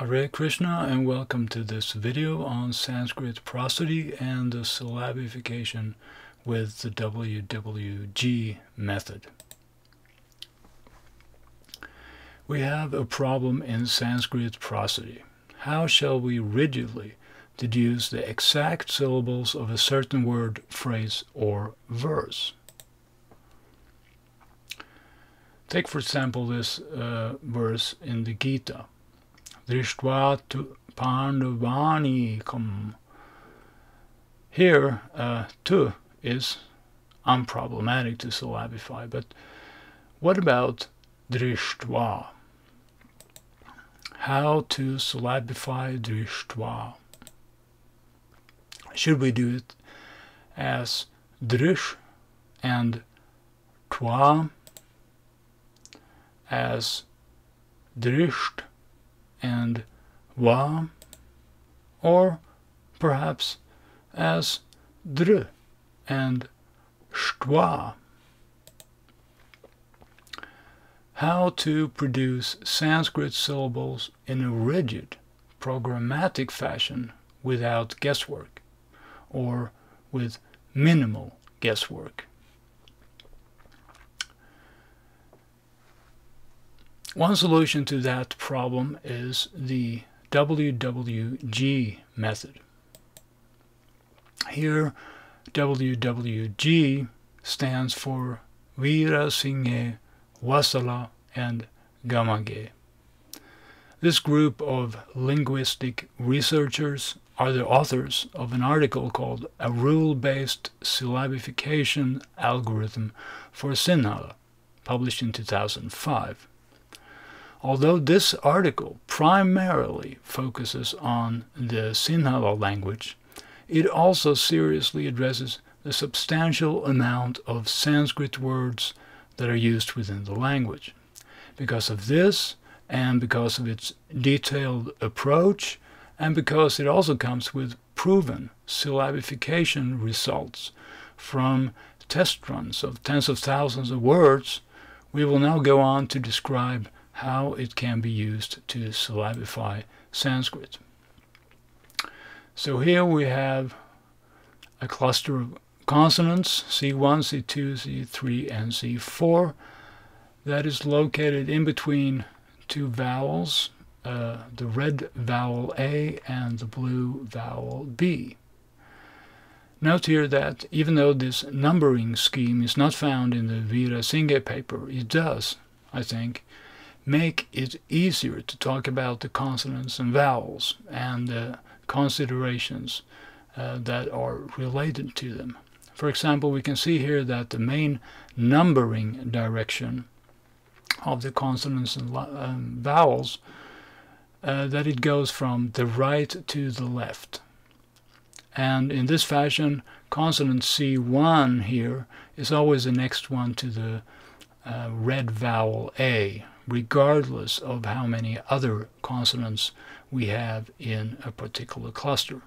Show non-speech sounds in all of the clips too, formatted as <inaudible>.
Hare Krishna and welcome to this video on Sanskrit prosody and the syllabification with the WWG method. We have a problem in Sanskrit prosody. How shall we rigidly deduce the exact syllables of a certain word, phrase, or verse? Take for example this uh, verse in the Gita. Drishtva tu kam. Here, uh, tu is unproblematic to syllabify, but what about drishtva? How to syllabify drishtva? Should we do it as drish and twa as drisht and wa, or perhaps as dr and stwa. How to produce Sanskrit syllables in a rigid, programmatic fashion without guesswork, or with minimal guesswork. One solution to that problem is the WWG method. Here, WWG stands for Weerasinghe, Wasala, and Gamage. This group of linguistic researchers are the authors of an article called A Rule-Based Syllabification Algorithm for Sinhala, published in 2005. Although this article primarily focuses on the Sinhala language, it also seriously addresses the substantial amount of Sanskrit words that are used within the language. Because of this, and because of its detailed approach, and because it also comes with proven syllabification results from test runs of tens of thousands of words, we will now go on to describe how it can be used to syllabify Sanskrit. So here we have a cluster of consonants, C1, C2, C3, and C4, that is located in between two vowels, uh, the red vowel A and the blue vowel B. Note here that even though this numbering scheme is not found in the Weerasinghe paper, it does, I think, make it easier to talk about the consonants and vowels and the considerations uh, that are related to them. For example, we can see here that the main numbering direction of the consonants and um, vowels uh, that it goes from the right to the left. And in this fashion, consonant C1 here is always the next one to the uh, red vowel A, regardless of how many other consonants we have in a particular cluster.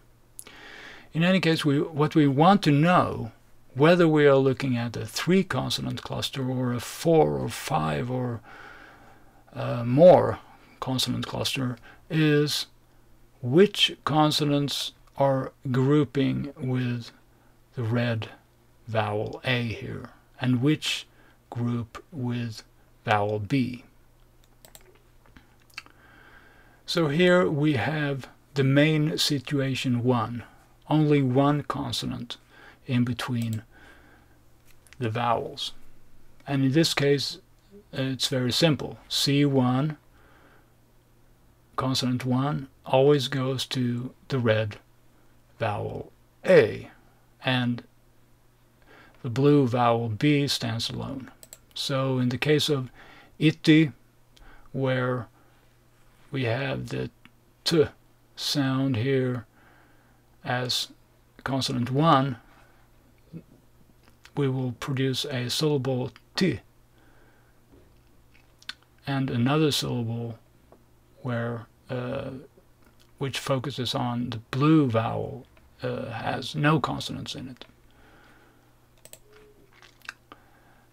In any case, we, what we want to know, whether we are looking at a three consonant cluster or a four or five or uh, more consonant cluster, is which consonants are grouping with the red vowel A here, and which group with vowel B. So here we have the main situation 1, only one consonant in between the vowels. And in this case, uh, it's very simple. C1, consonant 1, always goes to the red vowel A, and the blue vowel B stands alone. So in the case of iti, where we have the t sound here as consonant 1, we will produce a syllable t and another syllable where uh, which focuses on the blue vowel uh, has no consonants in it.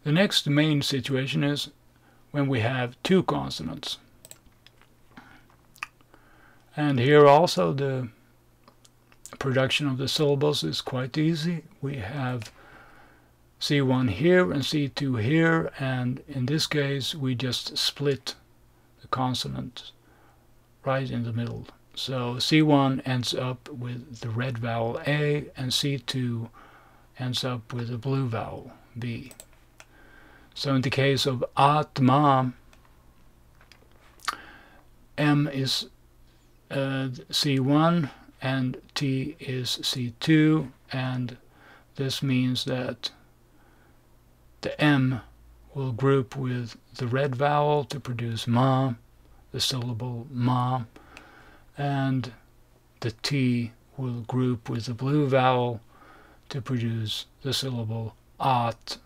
The next main situation is when we have two consonants. And here also the production of the syllables is quite easy. We have C1 here and C2 here, and in this case we just split the consonant right in the middle. So C1 ends up with the red vowel A, and C2 ends up with the blue vowel B. So in the case of Atma, M is uh, C1 and T is C2 and this means that the M will group with the red vowel to produce ma, the syllable ma, and the T will group with the blue vowel to produce the syllable at.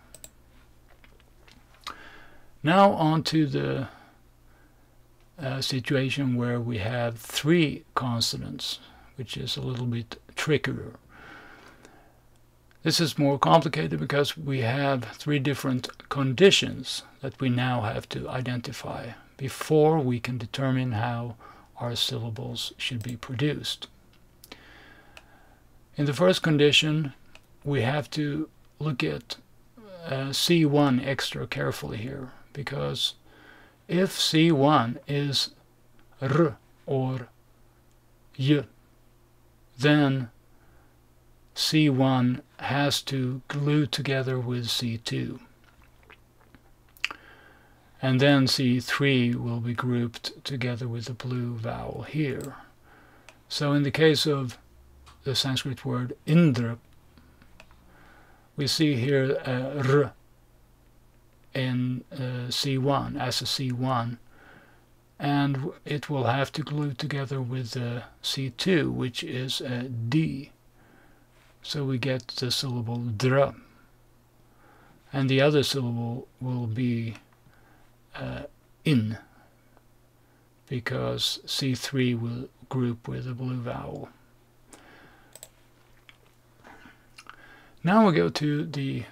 Now on to the uh, situation where we have three consonants, which is a little bit trickier. This is more complicated because we have three different conditions that we now have to identify before we can determine how our syllables should be produced. In the first condition, we have to look at uh, C1 extra carefully here because if C1 is R or Y, then C1 has to glue together with C2. And then C3 will be grouped together with the blue vowel here. So in the case of the Sanskrit word Indra, we see here uh, R in uh, C1 as a C1 and it will have to glue together with uh, C2 which is a D so we get the syllable dra and the other syllable will be uh, in because C3 will group with a blue vowel. Now we go to the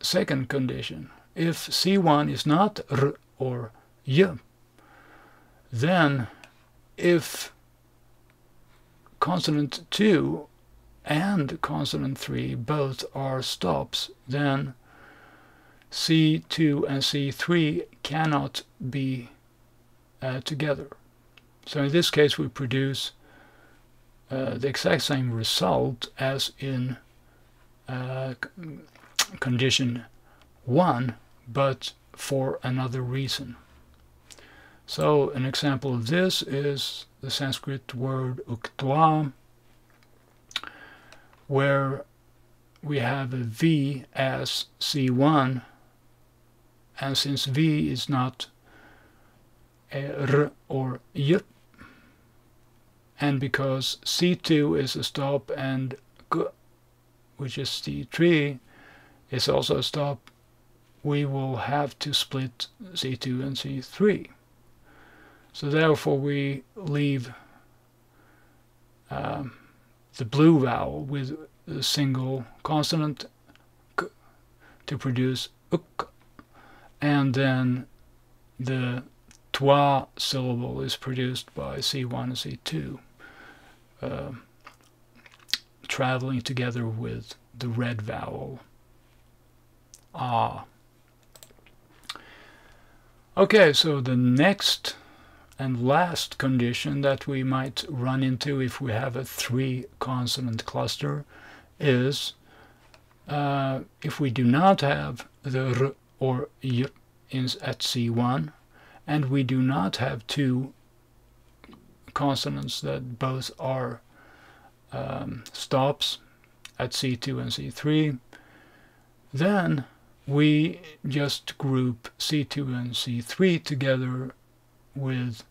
second condition. If C1 is not R or Y, then if consonant 2 and consonant 3 both are stops, then C2 and C3 cannot be uh, together. So in this case we produce uh, the exact same result as in uh, condition 1 but for another reason. So an example of this is the Sanskrit word uktva where we have a V as C1 and since V is not a R or Y and because C2 is a stop and G which is C3 is also a stop we will have to split C2 and C3 so therefore we leave um, the blue vowel with a single consonant k to produce uk, and then the twa syllable is produced by C1 and C2, uh, traveling together with the red vowel ah. Okay, so the next and last condition that we might run into if we have a three consonant cluster is uh, if we do not have the r or y in, at C1 and we do not have two consonants that both are um, stops at C2 and C3 then we just group C2 and C3 together with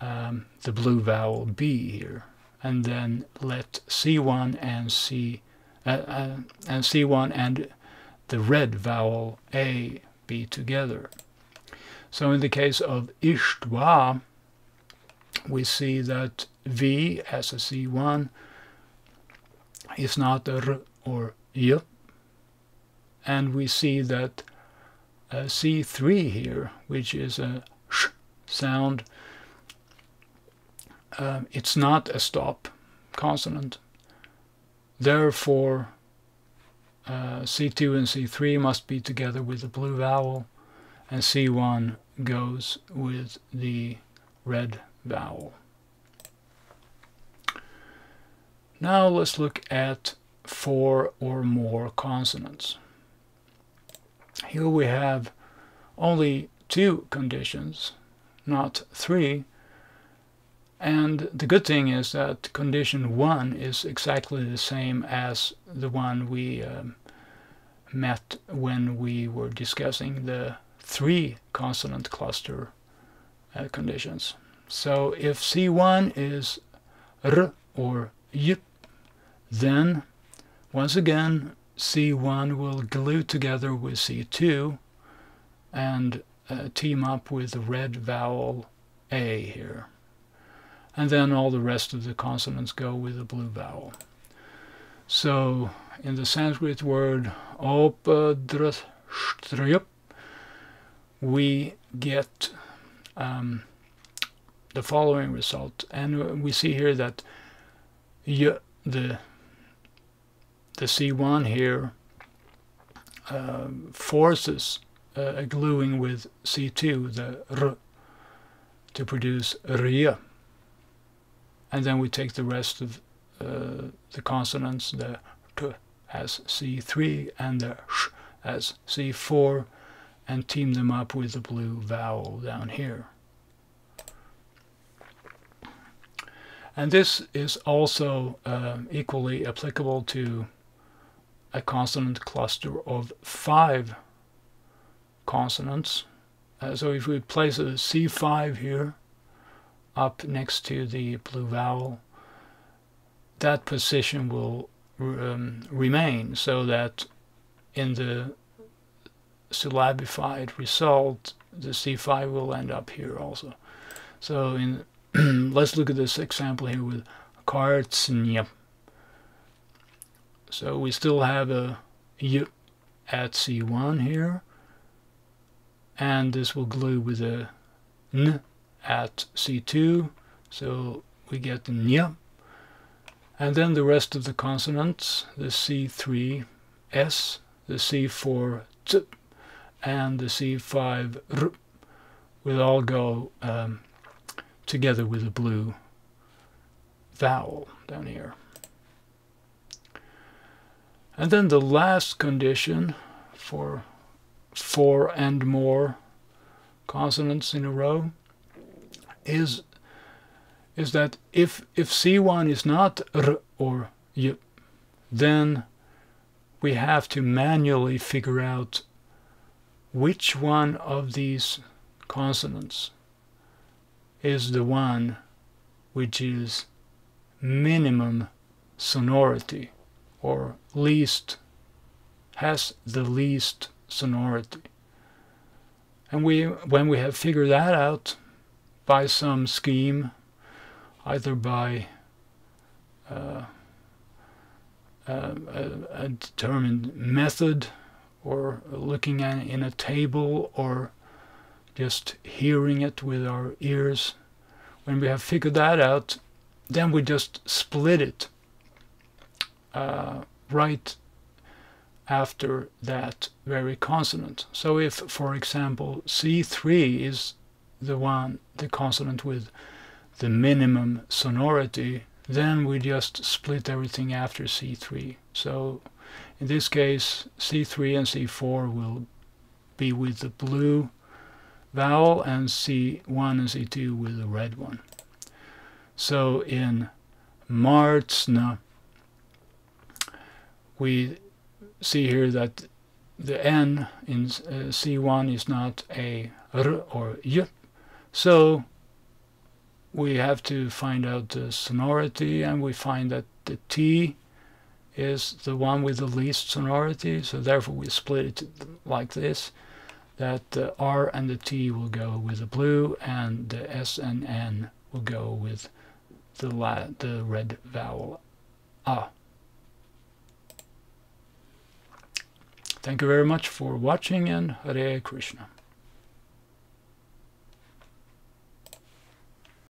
um, the blue vowel B here and then let C1 and C uh, uh, and C1 and the red vowel A be together. So in the case of Ishtwa we see that V as a C1 is not R or Y and we see that uh, C3 here which is a sh sound um, it's not a stop consonant. Therefore, uh, C2 and C3 must be together with the blue vowel, and C1 goes with the red vowel. Now let's look at four or more consonants. Here we have only two conditions, not three. And the good thing is that condition one is exactly the same as the one we um, met when we were discussing the three consonant cluster uh, conditions. So if C1 is R or Y, then once again C1 will glue together with C2 and uh, team up with the red vowel A here. And then all the rest of the consonants go with the blue vowel. So in the Sanskrit word opadratryup, we get um, the following result. And we see here that y, the the C1 here uh, forces uh, a gluing with C2, the R, to produce RIA. And then we take the rest of uh, the consonants, the T as C3 and the Sh as C4, and team them up with the blue vowel down here. And this is also uh, equally applicable to a consonant cluster of five consonants. Uh, so if we place a C5 here up next to the blue vowel, that position will um, remain so that in the syllabified result the C5 will end up here also. So in <clears throat> let's look at this example here with Kartsnya. So we still have a y at C1 here. And this will glue with a n at C2. So we get nya. And then the rest of the consonants, the C3 S, the C4 t, and the C5 r, will all go um, together with a blue vowel down here. And then the last condition for four and more consonants in a row is is that if if C1 is not R or Y, then we have to manually figure out which one of these consonants is the one which is minimum sonority or least has the least sonority. And we, when we have figured that out by some scheme, either by uh, a, a, determined method or looking at in a table or just hearing it with our ears, when we have figured that out, then we just split it uh, right after that very consonant. So if, for example, C3 is the one, the consonant with the minimum sonority, then we just split everything after C3. So in this case, C3 and C4 will be with the blue vowel and C1 and C2 with the red one. So in Martsna, we see here that the N in uh, C1 is not a R or Y. So we have to find out the sonority and we find that the T is the one with the least sonority. So therefore we split it like this. That the R and the T will go with the blue and the S and N will go with the, la the red vowel A. Thank you very much for watching and Hare Krishna.